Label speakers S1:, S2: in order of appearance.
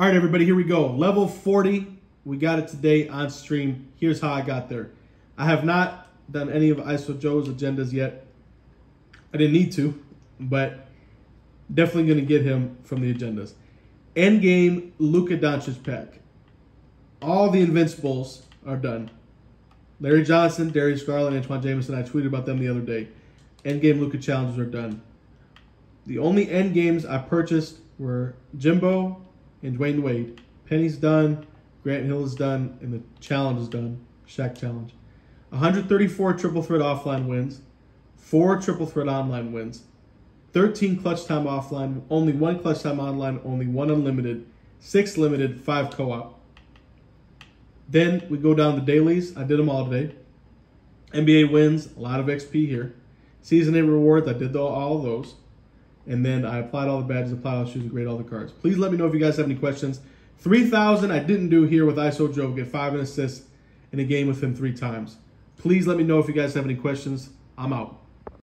S1: All right, everybody, here we go. Level 40. We got it today on stream. Here's how I got there. I have not done any of ISO Joe's agendas yet. I didn't need to, but definitely going to get him from the agendas. Endgame Luka Doncic pack. All the Invincibles are done. Larry Johnson, Darius Garland, Antawn Jamison. I tweeted about them the other day. Endgame Luka challenges are done. The only end games I purchased were Jimbo and Dwyane Wade. Penny's done, Grant Hill is done, and the challenge is done. Shaq challenge. 134 triple threat offline wins, four triple threat online wins, 13 clutch time offline, only one clutch time online, only one unlimited, six limited, five co-op. Then we go down the dailies. I did them all today. NBA wins, a lot of XP here. Season A rewards, I did all of those. And then I applied all the badges, applied all the shoes, and graded all the cards. Please let me know if you guys have any questions. 3,000 I didn't do here with ISO Joe, get five and assists in a game with him three times. Please let me know if you guys have any questions. I'm out.